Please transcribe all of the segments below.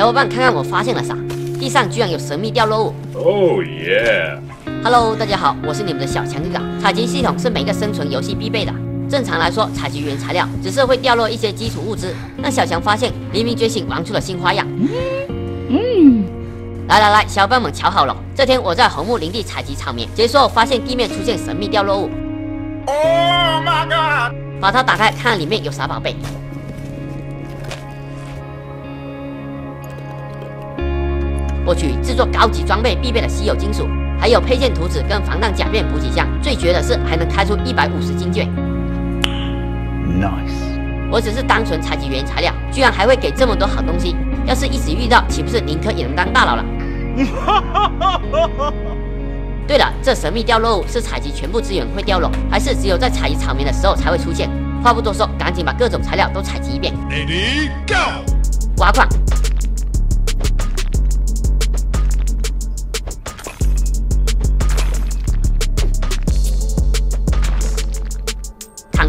小伙伴，看看我发现了啥？地上居然有神秘掉落物。Oh yeah! Hello，大家好，我是你们的小强哥哥。采集系统是每个生存游戏必备的。正常来说，采集原材料只是会掉落一些基础物资。但小强发现黎明觉醒玩出了新花样。嗯，来来来，小伙伴们瞧好了，这天我在红木林地采集草莓，结束后发现地面出现神秘掉落物。Oh my god! 把它打开，看看里面有啥宝贝。获取制作高级装备必备的稀有金属，还有配件图纸跟防弹甲片补给箱。最绝的是还能开出一百五十金券。Nice. 我只是单纯采集原材料，居然还会给这么多好东西。要是一直遇到，岂不是宁可也能当大佬了？对了，这神秘掉落物是采集全部资源会掉落，还是只有在采集草莓的时候才会出现？话不多说，赶紧把各种材料都采集一遍。Ready, go! 挖矿。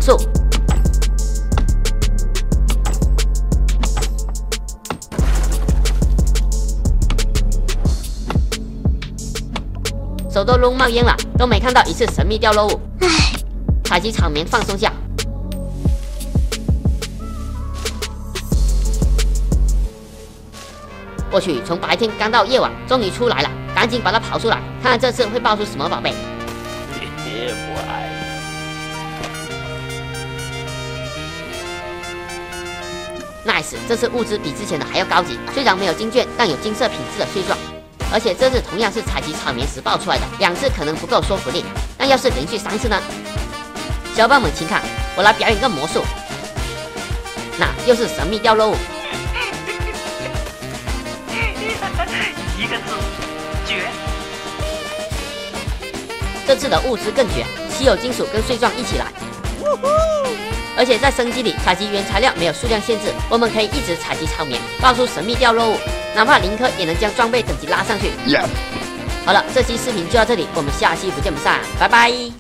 手都弄冒烟了，都没看到一次神秘掉落物。唉，采集场面放松下。我去，从白天刚到夜晚，终于出来了，赶紧把它跑出来，看看这次会爆出什么宝贝。Nice，这次物资比之前的还要高级，虽然没有金券，但有金色品质的碎状，而且这次同样是采集草棉时爆出来的，两次可能不够说服力，但要是连续三次呢？小伙伴们请看，我来表演个魔术，那又是神秘掉落物，一个字，绝！这次的物资更绝，稀有金属跟碎状一起来。而且在升级里采集原材料没有数量限制，我们可以一直采集草棉，爆出神秘掉落物，哪怕零颗也能将装备等级拉上去。好了，这期视频就到这里，我们下期不见不散，拜拜。